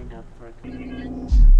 sign up for a computer.